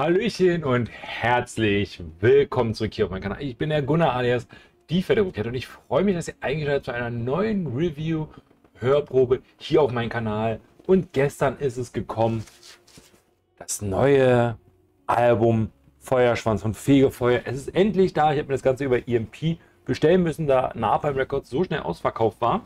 Hallöchen und herzlich willkommen zurück hier auf meinem Kanal. Ich bin der Gunnar alias die Fette Rocket und ich freue mich, dass ihr eingeschaltet zu einer neuen Review Hörprobe hier auf meinem Kanal. Und gestern ist es gekommen, das neue Album Feuerschwanz von Fegefeuer. Es ist endlich da. Ich habe mir das Ganze über EMP bestellen müssen, da Napalm Records so schnell ausverkauft war.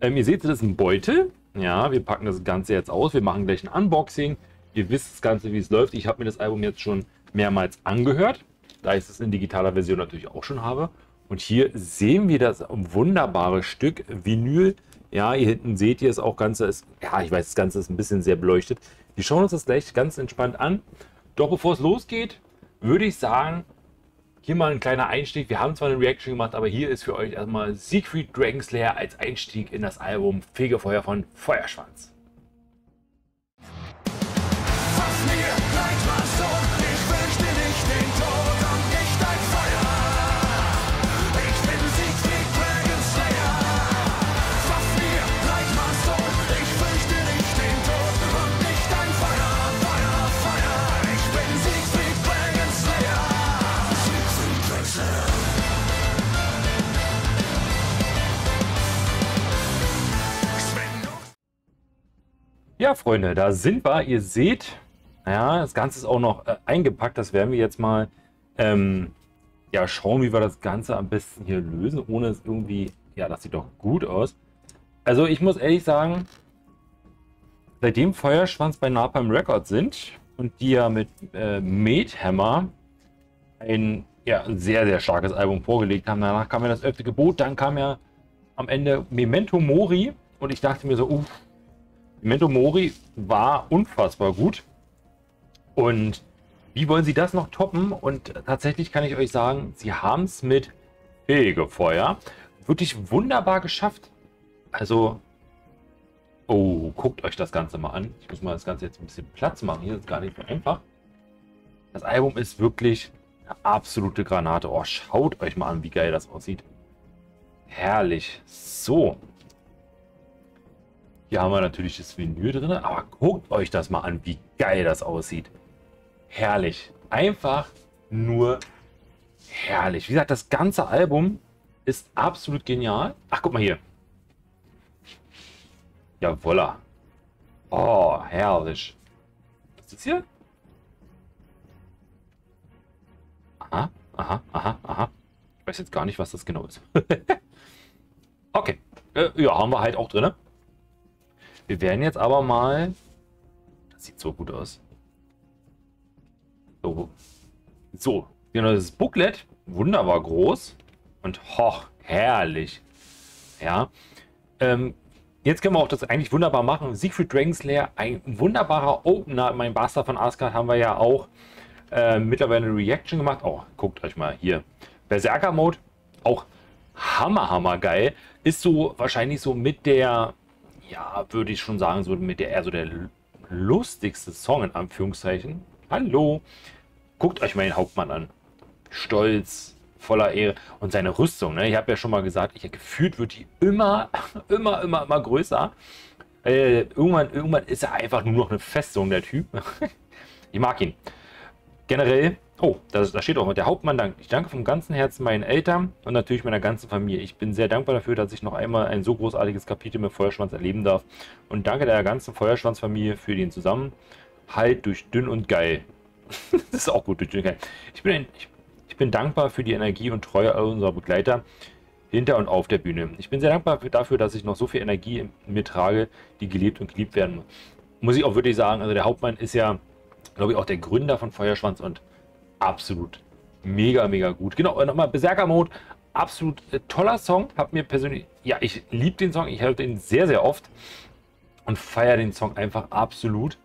Ähm, ihr seht, das ist ein Beutel. Ja, wir packen das Ganze jetzt aus. Wir machen gleich ein Unboxing. Ihr wisst das Ganze, wie es läuft. Ich habe mir das Album jetzt schon mehrmals angehört, da ich es in digitaler Version natürlich auch schon habe. Und hier sehen wir das wunderbare Stück Vinyl. Ja, hier hinten seht ihr es auch Ganze ist, ja, ich weiß, das Ganze ist ein bisschen sehr beleuchtet. Wir schauen uns das gleich ganz entspannt an. Doch bevor es losgeht, würde ich sagen, hier mal ein kleiner Einstieg. Wir haben zwar eine Reaction gemacht, aber hier ist für euch erstmal Siegfried Dragonslayer als Einstieg in das Album Fegefeuer von Feuerschwanz. Ja, Freunde, da sind wir. Ihr seht, ja, das Ganze ist auch noch äh, eingepackt. Das werden wir jetzt mal ähm, ja, schauen, wie wir das Ganze am besten hier lösen, ohne es irgendwie... Ja, das sieht doch gut aus. Also ich muss ehrlich sagen, seitdem Feuerschwanz bei Napalm Records sind und die ja mit äh, Hammer ein ja, sehr, sehr starkes Album vorgelegt haben. Danach kam ja das öfte Gebot, dann kam ja am Ende Memento Mori und ich dachte mir so, uff, Memento Mori war unfassbar gut. Und wie wollen sie das noch toppen? Und tatsächlich kann ich euch sagen, sie haben es mit Fegefeuer wirklich wunderbar geschafft. Also, oh, guckt euch das Ganze mal an. Ich muss mal das Ganze jetzt ein bisschen Platz machen. Hier ist gar nicht so einfach. Das Album ist wirklich eine absolute Granate. Oh, schaut euch mal an, wie geil das aussieht. Herrlich. So, hier haben wir natürlich das Vinyl drin, aber guckt euch das mal an, wie geil das aussieht. Herrlich. Einfach nur herrlich. Wie gesagt, das ganze Album ist absolut genial. Ach, guck mal hier. Ja, voila. Oh, herrlich. Was ist hier? Aha, aha, aha, aha. Ich weiß jetzt gar nicht, was das genau ist. okay. Äh, ja, haben wir halt auch drin. Wir werden jetzt aber mal... Das sieht so gut aus. So. So. Genau, das Booklet. Wunderbar groß. Und hoch, herrlich. Ja. Ähm, jetzt können wir auch das eigentlich wunderbar machen. Siegfried Dragonslayer, ein wunderbarer Opener. Mein Buster von Asgard haben wir ja auch äh, mittlerweile eine Reaction gemacht. Oh, guckt euch mal hier. Berserker Mode, auch hammer, hammer geil. Ist so wahrscheinlich so mit der ja, würde ich schon sagen, so mit der eher so der lustigste Song in Anführungszeichen. Hallo. Guckt euch mal den Hauptmann an. Stolz, voller Ehre und seine Rüstung. Ne? Ich habe ja schon mal gesagt, ich, gefühlt wird die immer, immer, immer, immer größer. Äh, irgendwann, irgendwann ist er einfach nur noch eine Festung, der Typ. ich mag ihn. Generell Oh, da, da steht auch, der Hauptmann dankt. Ich danke von ganzem Herzen meinen Eltern und natürlich meiner ganzen Familie. Ich bin sehr dankbar dafür, dass ich noch einmal ein so großartiges Kapitel mit Feuerschwanz erleben darf. Und danke der ganzen Feuerschwanzfamilie für den Zusammenhalt durch dünn und geil. das ist auch gut, durch dünn und geil. Ich bin, ich, ich bin dankbar für die Energie und Treue unserer Begleiter hinter und auf der Bühne. Ich bin sehr dankbar dafür, dass ich noch so viel Energie in mir trage, die gelebt und geliebt werden. Muss ich auch wirklich sagen, also der Hauptmann ist ja, glaube ich, auch der Gründer von Feuerschwanz und absolut mega, mega gut. Genau, nochmal Berserker Mode, absolut äh, toller Song. Hab mir persönlich, ja, ich liebe den Song, ich höre den sehr, sehr oft und feiere den Song einfach absolut.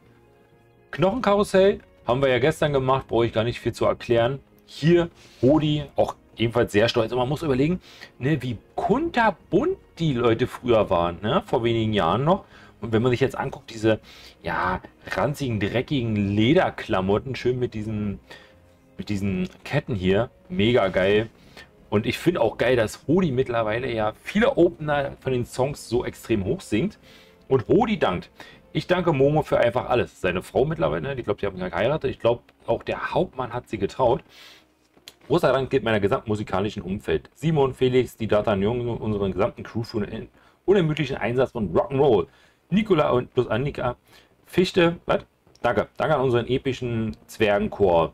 Knochenkarussell haben wir ja gestern gemacht, brauche ich gar nicht viel zu erklären. Hier Hodi, auch ebenfalls sehr stolz. Und man muss überlegen, ne, wie kunterbunt die Leute früher waren, ne, vor wenigen Jahren noch. Und wenn man sich jetzt anguckt, diese ja, ranzigen, dreckigen Lederklamotten, schön mit diesen mit diesen Ketten hier. Mega geil. Und ich finde auch geil, dass Hodi mittlerweile ja viele Opener von den Songs so extrem hoch singt. Und Hodi dankt. Ich danke Momo für einfach alles. Seine Frau mittlerweile, ich glaube, die haben geheiratet. Ich glaube, auch der Hauptmann hat sie getraut. Großer Dank gilt meiner gesamten musikalischen Umfeld. Simon, Felix, die Jung und unseren gesamten Crew für den unermüdlichen Einsatz von Rock'n'Roll. Nikola und plus Annika. Fichte, was? Danke. Danke an unseren epischen Zwergenchor.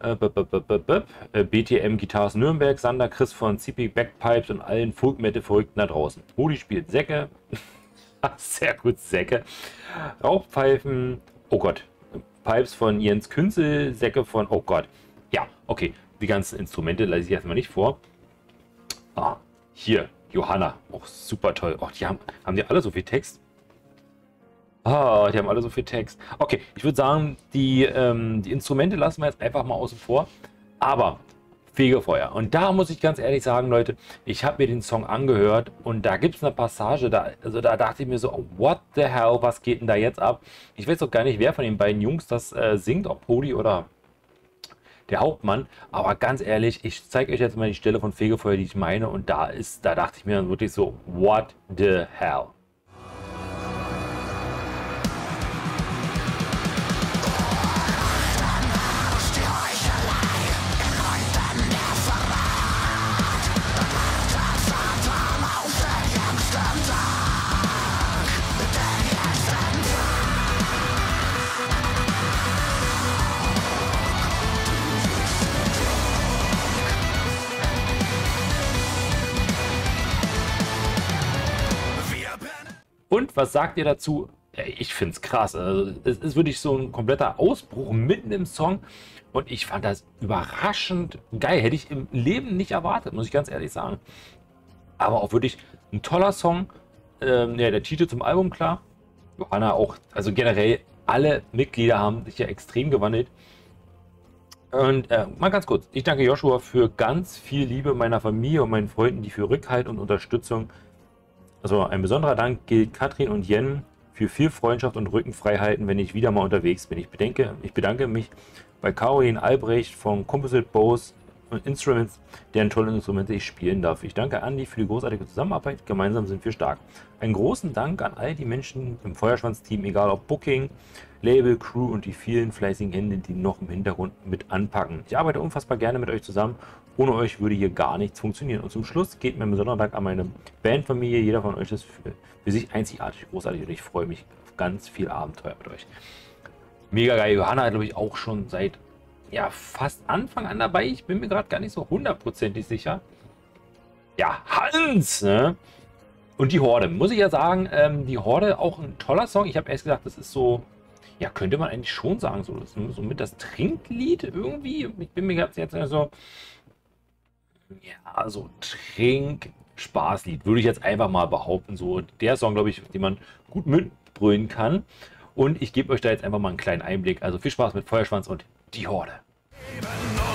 Äh, BTM äh, Guitars Nürnberg, Sander, Chris von CP Backpipes und allen Folk Metal Verrückten da draußen. Modi spielt Säcke. Sehr gut, Säcke. Rauchpfeifen. Oh Gott. Pipes von Jens Künzel, Säcke von. Oh Gott. Ja, okay. Die ganzen Instrumente lese ich erstmal nicht vor. Ah, hier, Johanna. Auch super toll. Oh, die haben, haben die alle so viel Text? Ah, die haben alle so viel Text. Okay, ich würde sagen, die, ähm, die Instrumente lassen wir jetzt einfach mal außen vor. Aber Fegefeuer. Und da muss ich ganz ehrlich sagen, Leute, ich habe mir den Song angehört und da gibt es eine Passage, da, also da dachte ich mir so, what the hell, was geht denn da jetzt ab? Ich weiß auch gar nicht, wer von den beiden Jungs das äh, singt, ob Podi oder der Hauptmann. Aber ganz ehrlich, ich zeige euch jetzt mal die Stelle von Fegefeuer, die ich meine. Und da ist, da dachte ich mir dann wirklich so, what the hell? Was sagt ihr dazu? Ich finde es krass. Also, es ist wirklich so ein kompletter Ausbruch mitten im Song. Und ich fand das überraschend geil. Hätte ich im Leben nicht erwartet, muss ich ganz ehrlich sagen. Aber auch wirklich ein toller Song. Ähm, ja, der Titel zum Album, klar. Johanna auch, also generell alle Mitglieder haben sich ja extrem gewandelt. Und äh, mal ganz kurz, ich danke Joshua für ganz viel Liebe meiner Familie und meinen Freunden, die für Rückhalt und Unterstützung also ein besonderer Dank gilt Katrin und Jen für viel Freundschaft und Rückenfreiheiten, wenn ich wieder mal unterwegs bin. Ich, bedenke, ich bedanke mich bei Caroline Albrecht von Composite Bows und Instruments, deren tolle Instrumente ich spielen darf. Ich danke Andy für die großartige Zusammenarbeit. Gemeinsam sind wir stark. Einen großen Dank an all die Menschen im Feuerschwanz-Team, egal ob Booking, Label, Crew und die vielen fleißigen Hände, die noch im Hintergrund mit anpacken. Ich arbeite unfassbar gerne mit euch zusammen ohne euch würde hier gar nichts funktionieren. Und zum Schluss geht mir ein besonderer Dank an meine Bandfamilie. Jeder von euch ist für, für sich einzigartig, großartig und ich freue mich auf ganz viel Abenteuer mit euch. Mega geil. Johanna, glaube ich, auch schon seit ja, fast Anfang an dabei. Ich bin mir gerade gar nicht so hundertprozentig sicher. Ja, Hans! Ne? Und die Horde. Muss ich ja sagen, ähm, die Horde auch ein toller Song. Ich habe erst gesagt, das ist so, ja, könnte man eigentlich schon sagen, so, mit das Trinklied irgendwie. Ich bin mir jetzt, jetzt so, ja, so Trink-Spaßlied, würde ich jetzt einfach mal behaupten. So der Song, glaube ich, den man gut mitbrüllen kann. Und ich gebe euch da jetzt einfach mal einen kleinen Einblick. Also viel Spaß mit Feuerschwanz und die Horde. Und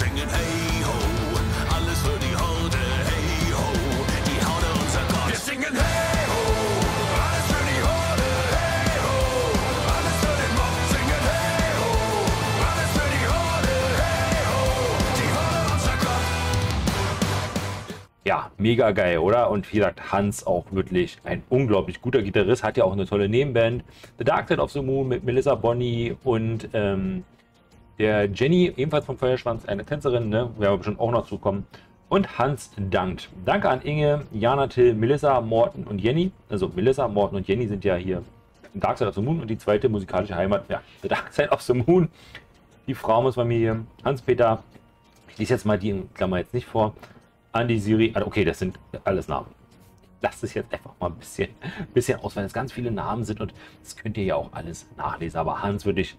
singen Hey Ho, alles für die Horde, Hey Ho, die Horde unser Gott. Wir singen Hey ja, mega geil, oder? Und wie gesagt, Hans auch wirklich ein unglaublich guter Gitarrist, hat ja auch eine tolle Nebenband. The Dark Side of the Moon mit Melissa Bonny und ähm, der Jenny, ebenfalls vom Feuerschwanz, eine Tänzerin, ne? werden wir bestimmt auch noch zukommen. Und Hans dankt. Danke an Inge, Jana Till, Melissa, Morten und Jenny. Also Melissa, Morten und Jenny sind ja hier Dark Side of the Moon und die zweite musikalische Heimat, ja, The Dark Side of the Moon. Die Frauensfamilie, Hans-Peter. Ich lese jetzt mal die in Klammer jetzt nicht vor. Andi, Siri, ah, okay, das sind alles Namen. Lasst es jetzt einfach mal ein bisschen, bisschen aus, weil es ganz viele Namen sind und das könnt ihr ja auch alles nachlesen. Aber Hans wirklich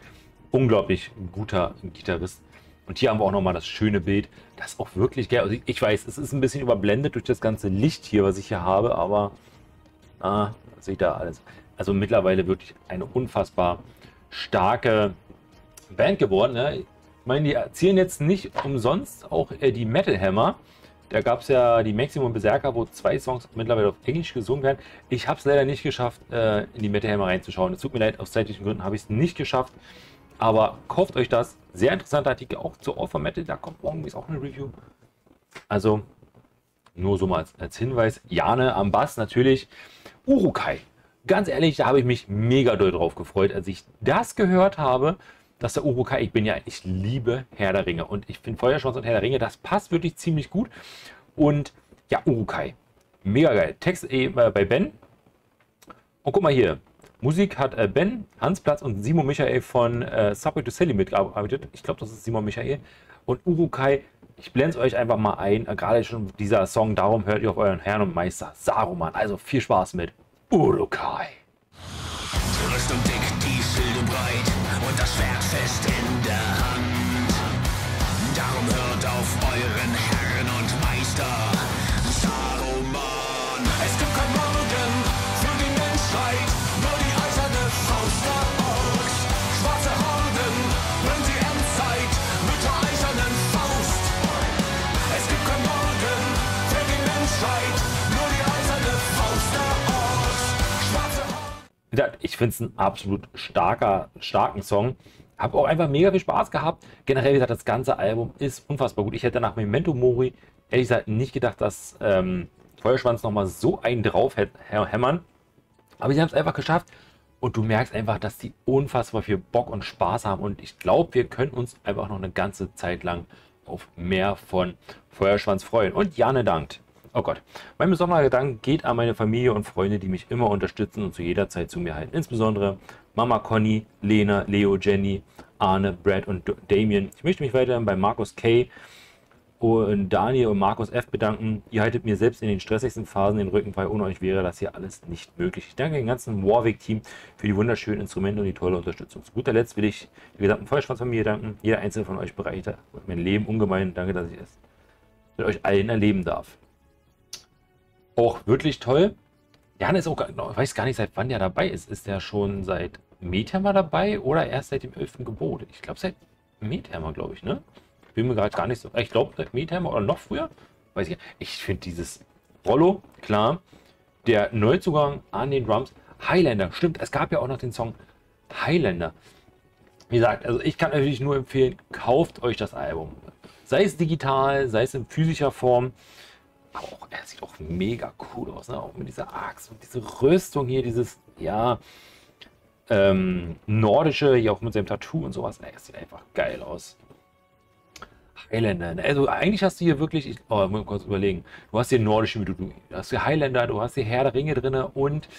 unglaublich guter Gitarrist. Und hier haben wir auch nochmal das schöne Bild. Das ist auch wirklich geil. Also ich weiß, es ist ein bisschen überblendet durch das ganze Licht hier, was ich hier habe, aber ah, seht da alles. Also mittlerweile wirklich eine unfassbar starke Band geworden. Ne? Ich meine, die erzielen jetzt nicht umsonst auch äh, die Metal Hammer. Da gab es ja die Maximum Berserker, wo zwei Songs mittlerweile auf Englisch gesungen werden. Ich habe es leider nicht geschafft, äh, in die Metal Hammer reinzuschauen. Es tut mir leid, aus zeitlichen Gründen habe ich es nicht geschafft. Aber kauft euch das. Sehr interessanter Artikel auch zu All Metal. Da kommt morgen auch eine Review. Also nur so mal als, als Hinweis. Jane am Bass natürlich. Urukai. Ganz ehrlich, da habe ich mich mega doll drauf gefreut, als ich das gehört habe, dass der Urukai, ich bin ja, ich liebe Herr der Ringe und ich finde Feuerschwanz und Herr der Ringe, das passt wirklich ziemlich gut. Und ja, Urukai. Mega geil. Text äh, bei Ben. Und guck mal hier. Musik hat äh, Ben, Hans Platz und Simon Michael von äh, Subway to Sally mitgearbeitet. Ich glaube, das ist Simon Michael. Und Urukai ich blende euch einfach mal ein. Gerade schon dieser Song, darum hört ihr auf euren Herrn und Meister Saruman. Also viel Spaß mit Urukai. Rüstung dick, die Schilde breit und das Schwert fest in der finde es ein absolut starker, starken Song. Habe auch einfach mega viel Spaß gehabt. Generell, wie gesagt, das ganze Album ist unfassbar gut. Ich hätte nach Memento Mori ehrlich gesagt nicht gedacht, dass ähm, Feuerschwanz nochmal so einen drauf hämmern. Aber sie haben es einfach geschafft. Und du merkst einfach, dass die unfassbar viel Bock und Spaß haben. Und ich glaube, wir können uns einfach noch eine ganze Zeit lang auf mehr von Feuerschwanz freuen. Und Jane dankt. Oh Gott. Mein besonderer Gedanke geht an meine Familie und Freunde, die mich immer unterstützen und zu jeder Zeit zu mir halten. Insbesondere Mama Conny, Lena, Leo, Jenny, Arne, Brad und Damien. Ich möchte mich weiterhin bei Markus K. und Daniel und Markus F. bedanken. Ihr haltet mir selbst in den stressigsten Phasen den Rücken frei. Ohne euch wäre das hier alles nicht möglich. Ich danke dem ganzen Warwick-Team für die wunderschönen Instrumente und die tolle Unterstützung. Zu guter Letzt will ich der gesamten Feuerschwanzfamilie danken. Jeder einzelne von euch bereichert mein Leben ungemein. Danke, dass ich es mit euch allen erleben darf auch wirklich toll. Jan ist auch, ich weiß gar nicht, seit wann der dabei ist. Ist der schon seit Methammer dabei oder erst seit dem 11. Gebot? Ich glaube, seit Methammer, glaube ich, ne? Ich bin mir gerade gar nicht so. Ich glaube, seit Methammer oder noch früher. Weiß ich Ich finde dieses Rollo, klar. Der Neuzugang an den Drums. Highlander, stimmt. Es gab ja auch noch den Song Highlander. Wie gesagt, also ich kann natürlich nur empfehlen, kauft euch das Album. Sei es digital, sei es in physischer Form. Aber auch, er sieht auch mega cool aus, ne? Auch mit dieser Axt und diese Rüstung hier, dieses, ja, ähm, nordische, hier auch mit seinem Tattoo und sowas. Er sieht einfach geil aus. Highlander. Ne? Also eigentlich hast du hier wirklich, ich oh, muss kurz überlegen, du hast hier nordische Mythologie, du hast hier Highlander, du hast hier Herr der Ringe drin und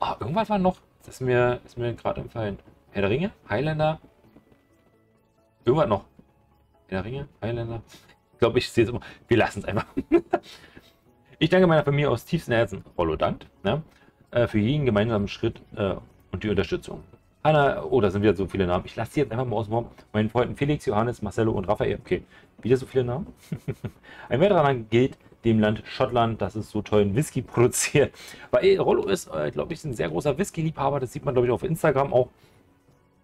oh, irgendwas war noch, das ist mir, ist mir gerade empfallen. Herr der Ringe, Highlander, irgendwas noch. Herr der Ringe, Highlander glaube, ich sehe es immer. Wir lassen es einfach. ich danke meiner Familie aus tiefstem Herzen, Rollo dankt, ne, äh, für jeden gemeinsamen Schritt äh, und die Unterstützung. Hanna, oh, da sind wieder so viele Namen. Ich lasse die jetzt einfach mal aus. Meinen Freunden Felix, Johannes, Marcello und Raphael. Okay, wieder so viele Namen. Ein weiterer Name gilt dem Land Schottland, das es so tollen Whisky produziert. Weil Rollo ist, äh, glaube ich, ein sehr großer Whisky-Liebhaber. Das sieht man, glaube ich, auf Instagram auch.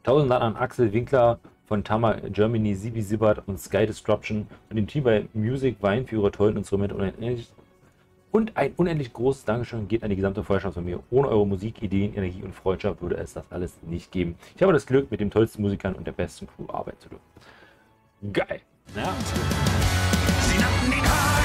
Tausend Dank an Axel Winkler von Tama Germany, Sibi Sibbert und Sky Disruption und dem Team bei Music Wein für ihre tollen Instrumente und ein, und ein unendlich großes Dankeschön geht an die gesamte Feuerschaftsfamilie. Ohne eure Musik, Ideen, Energie und Freundschaft würde es das alles nicht geben. Ich habe das Glück, mit den tollsten Musikern und der besten Crew arbeiten zu dürfen. Geil. Ja. Sie nannten ihn Highlander.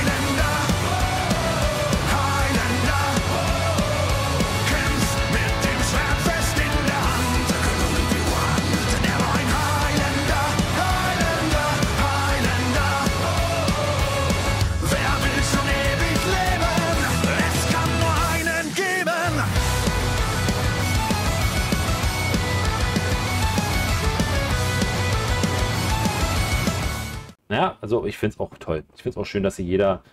Also ich finde es auch toll. Ich finde es auch schön, dass sie jeder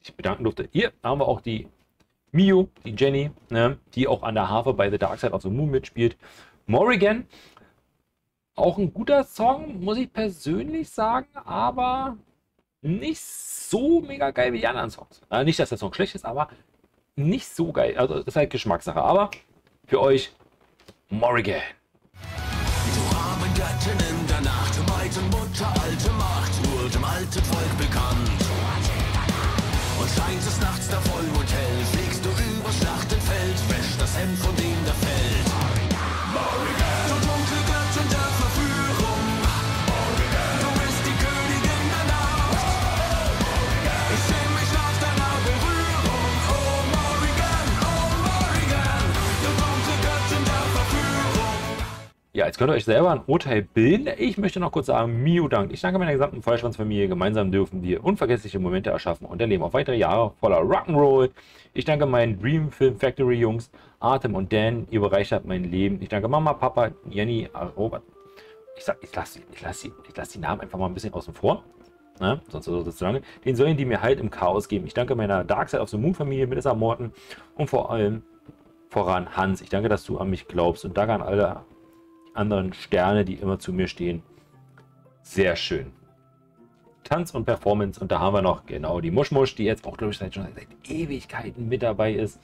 sich bedanken durfte. Hier haben wir auch die Mio, die Jenny, ne, die auch an der Harfe bei The Dark Side of the Moon mitspielt. Morrigan, auch ein guter Song, muss ich persönlich sagen, aber nicht so mega geil wie die anderen Songs. Äh, nicht, dass der Song schlecht ist, aber nicht so geil. Also das ist halt Geschmackssache. Aber für euch Morrigan. Alten Volk bekannt. Und scheint es nachts der Vollmond hell, fliegst du über Schlachtenfeld, wäscht das Hemd von dem, der fällt. Jetzt könnt ihr euch selber ein Urteil bilden. Ich möchte noch kurz sagen, Mio Dank. Ich danke meiner gesamten Feuerschwanzfamilie. Gemeinsam dürfen wir unvergessliche Momente erschaffen und erleben auf weitere Jahre voller Rock'n'Roll. Ich danke meinen Dream Film Factory Jungs, Artem und Dan. Ihr bereichert mein Leben. Ich danke Mama, Papa, Jenny, Robert. Ich, sag, ich lasse ich lass, ich lass die Namen einfach mal ein bisschen außen vor. Ne? Sonst wird das zu lange. Den sollen die mir halt im Chaos geben. Ich danke meiner Dark Side of the Moon Familie, Melissa Morton und vor allem voran Hans. Ich danke, dass du an mich glaubst und danke an alle anderen Sterne, die immer zu mir stehen. Sehr schön. Tanz und Performance. Und da haben wir noch genau die Muschmusch, die jetzt auch, glaube ich, seit, schon seit Ewigkeiten mit dabei ist.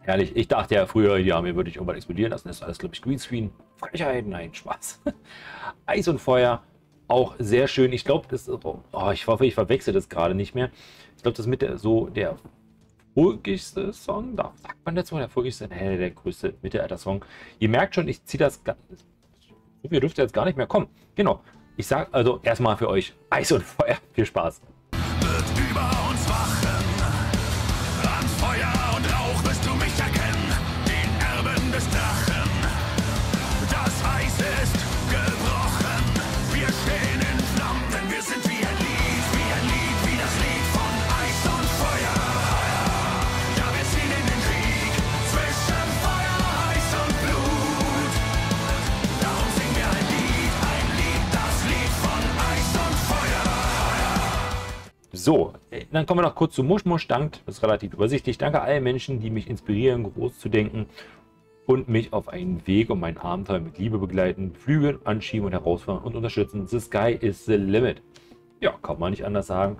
Herrlich. Ich dachte ja früher, ja, mir würde ich irgendwann explodieren lassen. Das ist alles, glaube ich, Greenscreen. Frechheit, nein, Spaß. Eis und Feuer, auch sehr schön. Ich glaube, das oh, ich hoffe, ich verwechsel das gerade nicht mehr. Ich glaube, das mit der, so der folgigste Song. Da sagt man jetzt der folgigste, nee, der größte Mittelalter-Song. Ihr merkt schon, ich ziehe das ganz. So viel dürfte jetzt gar nicht mehr kommen. Genau. Ich sage also erstmal für euch Eis und Feuer. Viel Spaß. So, äh, dann kommen wir noch kurz zu Muschmusch. Dankt, das ist relativ übersichtlich. Danke allen Menschen, die mich inspirieren, groß zu denken und mich auf einen Weg und mein Abenteuer mit Liebe begleiten, flügeln, anschieben und herausfordern und unterstützen. The sky is the limit. Ja, kann man nicht anders sagen.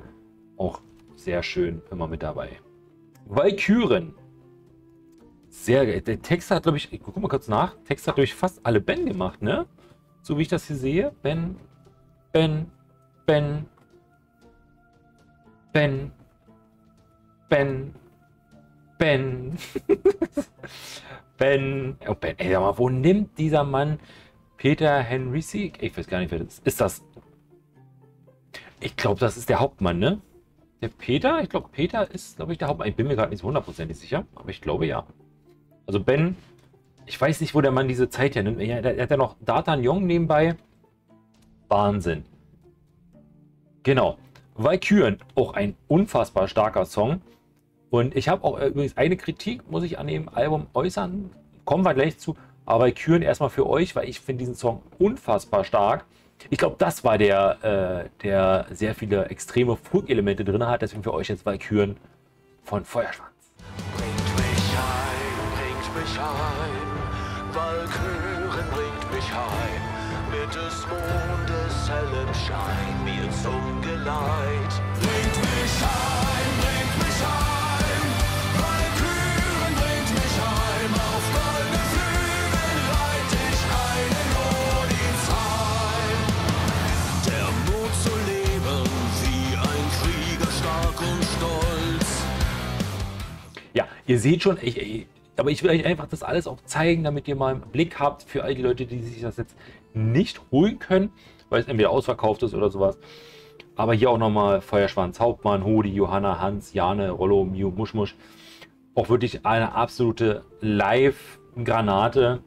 Auch sehr schön immer mit dabei. Valkyren. Sehr geil. Der Text hat, glaube ich, ich guck mal kurz nach. Text hat durch fast alle Ben gemacht, ne? So wie ich das hier sehe. Ben, Ben, Ben, Ben, Ben, Ben. Ben. Oh, Ben. Ey, mal, wo nimmt dieser Mann Peter Henry Sieg? Ich weiß gar nicht, wer das ist. Ist das. Ich glaube, das ist der Hauptmann, ne? Der Peter? Ich glaube, Peter ist, glaube ich, der Hauptmann. Ich bin mir gerade nicht so hundertprozentig sicher, aber ich glaube ja. Also Ben, ich weiß nicht, wo der Mann diese Zeit hernimmt. Er, er hat ja noch Datan Young nebenbei. Wahnsinn. Genau. Valkyren, auch ein unfassbar starker Song. Und ich habe auch äh, übrigens eine Kritik, muss ich an dem Album äußern. Kommen wir gleich zu. Aber Valkyren erstmal für euch, weil ich finde diesen Song unfassbar stark. Ich glaube, das war der, äh, der sehr viele extreme Folk-Elemente drin hat. Deswegen für euch jetzt Valkyren von Feuerschwanz. Bringt mich heim, bringt mich heim, Walküren bringt mich heim, mit des Mondes hellem Schein mir zum Geleit. Bringt mich heim, bringt mich heim, Walküren bringt mich heim, auf goldene Flügel reit ich einen Odins heim. Der Mut zu leben, wie ein Krieger stark und stolz. Ja, ihr seht schon, ich, ich, aber ich will euch einfach das alles auch zeigen, damit ihr mal einen Blick habt für all die Leute, die sich das jetzt nicht holen können, weil es entweder ausverkauft ist oder sowas. Aber hier auch nochmal Feuerschwanz, Hauptmann, Hodi, Johanna, Hans, Jane, Rollo, Miu, Muschmusch. Auch wirklich eine absolute Live-Granate.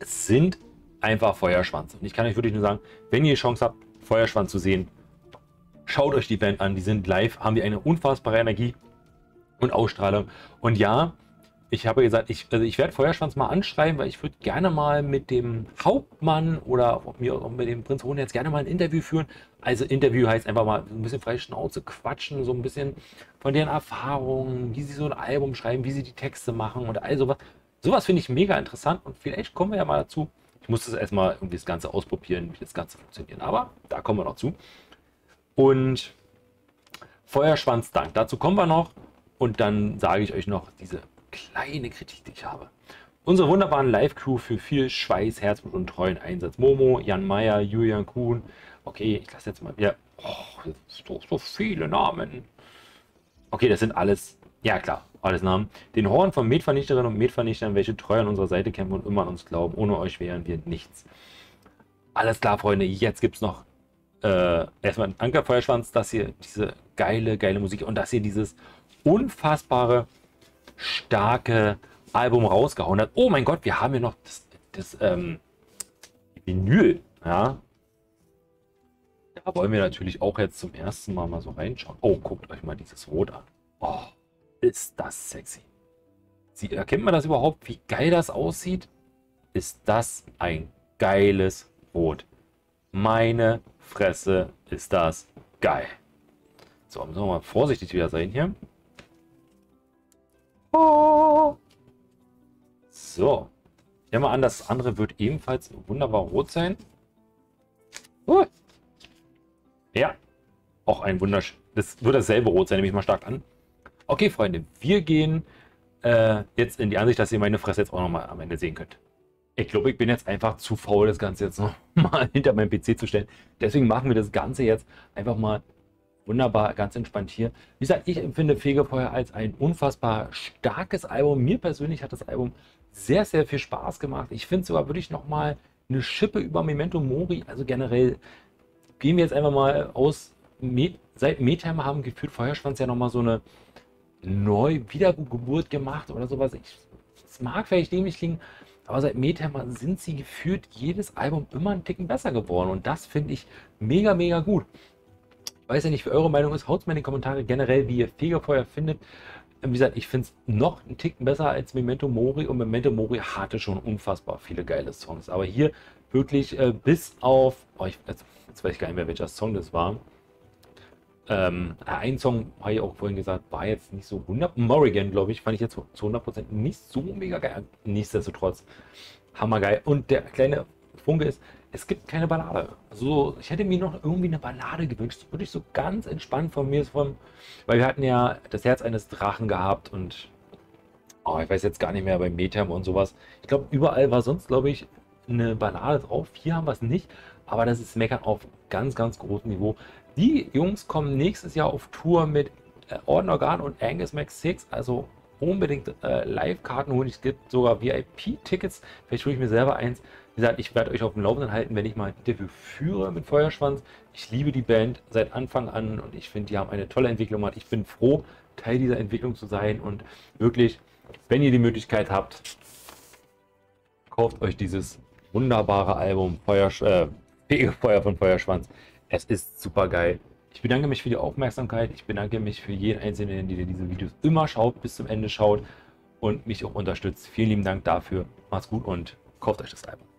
Es sind einfach Feuerschwanz. Und ich kann euch wirklich nur sagen, wenn ihr die Chance habt, Feuerschwanz zu sehen, schaut euch die Band an. Die sind live, haben die eine unfassbare Energie und Ausstrahlung. Und ja, ich habe gesagt, ich, also ich werde Feuerschwanz mal anschreiben, weil ich würde gerne mal mit dem Hauptmann oder mir mit dem Prinz Hohn jetzt gerne mal ein Interview führen. Also Interview heißt einfach mal ein bisschen freie Schnauze quatschen, so ein bisschen von deren Erfahrungen, wie sie so ein Album schreiben, wie sie die Texte machen und all sowas. Sowas finde ich mega interessant und vielleicht kommen wir ja mal dazu. Ich muss das erstmal irgendwie das Ganze ausprobieren, wie das Ganze funktioniert. Aber da kommen wir noch zu. Und Feuerschwanz Dank. Dazu kommen wir noch. Und dann sage ich euch noch diese kleine Kritik, die ich habe. Unsere wunderbaren Live-Crew für viel Schweiß, Herzblut und treuen Einsatz. Momo, Jan Meyer, Julian Kuhn. Okay, ich lasse jetzt mal wieder. Oh, so, so viele Namen. Okay, das sind alles. Ja, klar, alles Namen. Den Horn von Metvernichterinnen und Metvernichtern, welche treu an unserer Seite kämpfen und immer an uns glauben. Ohne euch wären wir nichts. Alles klar, Freunde. Jetzt gibt es noch äh, erstmal einen Ankerfeuerschwanz, dass ihr diese geile, geile Musik und dass ihr dieses unfassbare, starke Album rausgehauen hat. Oh mein Gott, wir haben hier noch das, das ähm, Vinyl, ja. Da wollen wir natürlich auch jetzt zum ersten Mal mal so reinschauen. Oh, guckt euch mal dieses Rot an. Oh, ist das sexy. Sie, erkennt man das überhaupt, wie geil das aussieht? Ist das ein geiles Rot. Meine Fresse ist das geil. So, müssen wir mal vorsichtig wieder sein hier. So. Ich nehme mal an, das andere wird ebenfalls wunderbar rot sein. Uh. Ja. Auch ein wunderschön. Das wird dasselbe rot sein, nehme ich mal stark an. Okay, Freunde, wir gehen äh, jetzt in die Ansicht, dass ihr meine Fresse jetzt auch nochmal am Ende sehen könnt. Ich glaube, ich bin jetzt einfach zu faul, das Ganze jetzt nochmal hinter meinem PC zu stellen. Deswegen machen wir das Ganze jetzt einfach mal wunderbar, ganz entspannt hier. Wie gesagt, ich empfinde Fegefeuer als ein unfassbar starkes Album. Mir persönlich hat das Album sehr, sehr viel Spaß gemacht. Ich finde sogar wirklich nochmal eine Schippe über Memento Mori. Also generell gehen wir jetzt einfach mal aus. Seit Methammer haben gefühlt Feuerschwanz ja nochmal so eine neu Wiedergeburt gemacht oder sowas. Es mag vielleicht dämlich klingen, aber seit Methammer sind sie gefühlt jedes Album immer einen Ticken besser geworden. Und das finde ich mega, mega gut. Weiß ja nicht, wie eure Meinung ist. Haut mir in die Kommentare generell, wie ihr Fegefeuer findet. Wie gesagt, ich finde es noch einen Ticken besser als Memento Mori. Und Memento Mori hatte schon unfassbar viele geile Songs. Aber hier wirklich äh, bis auf... Oh, ich, jetzt, jetzt weiß ich gar nicht mehr, welcher Song das war. Ähm, ein Song, habe ich auch vorhin gesagt, war jetzt nicht so 100. Morrigan, glaube ich, fand ich jetzt zu 100% nicht so mega geil. Nichtsdestotrotz, hammergeil. Und der kleine Funke ist, es gibt keine Ballade. Also ich hätte mir noch irgendwie eine Ballade gewünscht. Würde ich so ganz entspannt von mir, von, weil wir hatten ja das Herz eines Drachen gehabt und oh, ich weiß jetzt gar nicht mehr beim Metam und sowas. Ich glaube, überall war sonst, glaube ich, eine Ballade drauf. Hier haben wir es nicht, aber das ist Meckern auf ganz, ganz großem Niveau. Die Jungs kommen nächstes Jahr auf Tour mit äh, Orden Organ und Angus Max 6, also unbedingt äh, Live-Karten holen. Es gibt sogar VIP-Tickets. Vielleicht hole ich mir selber eins. Wie gesagt, ich werde euch auf dem Laufenden halten, wenn ich mal ein Interview führe mit Feuerschwanz. Ich liebe die Band seit Anfang an und ich finde, die haben eine tolle Entwicklung gemacht. Ich bin froh, Teil dieser Entwicklung zu sein und wirklich, wenn ihr die Möglichkeit habt, kauft euch dieses wunderbare Album Feuer, äh, Feuer von Feuerschwanz. Es ist super geil. Ich bedanke mich für die Aufmerksamkeit. Ich bedanke mich für jeden Einzelnen, der diese Videos immer schaut, bis zum Ende schaut und mich auch unterstützt. Vielen lieben Dank dafür. Macht's gut und kauft euch das Album.